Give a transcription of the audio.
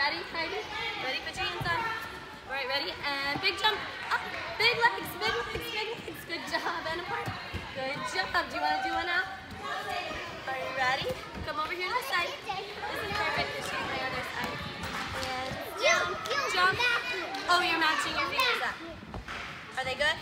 Ready, Heidi? Ready, put your hands on. All right, ready, and big jump. Up, big legs, big legs, big legs. Good job, and apart. Good job. Do you want to do one now? Are you ready? Come over here to the side. This is perfect, because she's my other side. And jump, jump. Oh, you're matching your fingers up. Are they good?